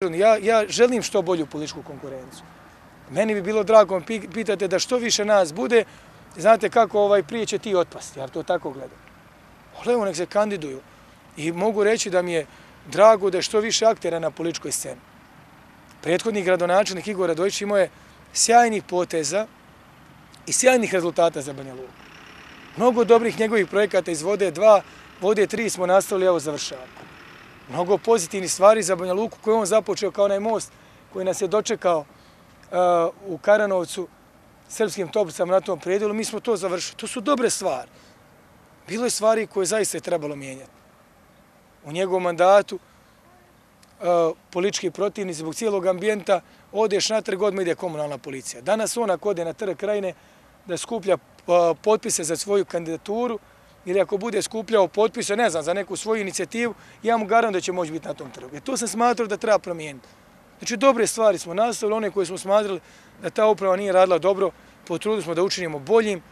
Ja, ja želim što bolju političku konkurenciju. Meni bi bilo drago, pitate da što više nas bude, znate kako ovaj prije će ti otpasti, ja to tako gledam. Evo nek se kandiduju. I mogu reći da mi je drago da je što više aktera na političkoj sceni. Prethodni gradonačelnik Igor Radojić imao je sjajnih poteza i sjajnih rezultata za Banja Luka. Mnogo dobrih njegovih projekata iz Vode 2, Vode 3 smo nastavili, evo završavamo mnogo pozitivnih stvari za Banja Luku koje on započeo kao onaj most koji nas je dočekao uh, u Karanovcu srpskim toplicama na tom predelu. Mi smo to završili. To su dobre stvari. Bilo je stvari koje zaista je trebalo mijenjati. U njegovom mandatu uh, politički protivnici zbog cijelog ambijenta odeš na trg, odmah ide komunalna policija. Danas ona ako ode na trg krajine da skuplja uh, potpise za svoju kandidaturu, ili ako bude skupljao potpise, ne znam, za neku svoju inicijativu, ja mu garam da će moći biti na tom trgu. I to sam smatrao da treba promijeniti. Znači, dobre stvari smo nastavili, one koje smo smatrali da ta uprava nije radila dobro, potrudili smo da učinimo boljim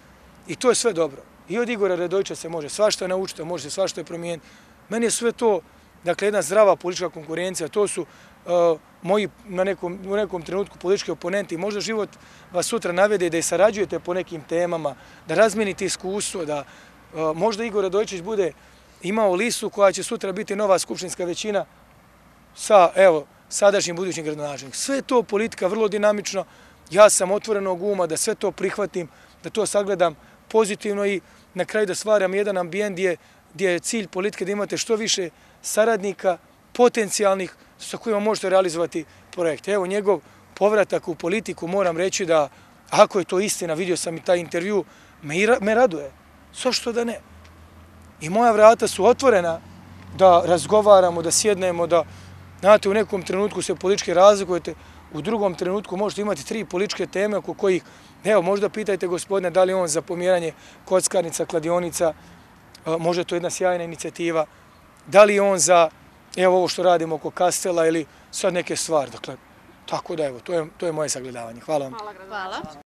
i to je sve dobro. I od Igora Radojča se može svašta naučiti, može se svašta promijeniti. Meni je sve to, dakle, jedna zdrava politička konkurencija, to su uh, moji na nekom, u nekom trenutku politički oponenti. Možda život vas sutra navede da i sarađujete po nekim temama, da razmenite iskustvo, da možda Igor Radojičić bude imao listu koja će sutra biti nova skupštinska većina sa, evo, sadašnjim budućim gradonačelnikom. Sve to politika vrlo dinamično. Ja sam otvorenog uma da sve to prihvatim, da to sagledam pozitivno i na kraju da stvaram jedan ambijent gdje, gdje je cilj politike da imate što više saradnika, potencijalnih, sa kojima možete realizovati projekte. Evo, njegov povratak u politiku, moram reći da, ako je to istina, vidio sam i taj intervju, me, me raduje. Svo što da ne? I moja vrata su otvorena da razgovaramo, da sjednemo, da, znate, u nekom trenutku se politički razlikujete, u drugom trenutku možete imati tri političke teme oko kojih, evo, možda pitajte gospodine da li on za pomjeranje kockarnica, kladionica, možda to jedna sjajna inicijativa, da li on za, evo, ovo što radimo oko kastela ili sad neke stvari. Dakle, tako da, evo, to je, to je moje sagledavanje. Hvala vam. Hvala.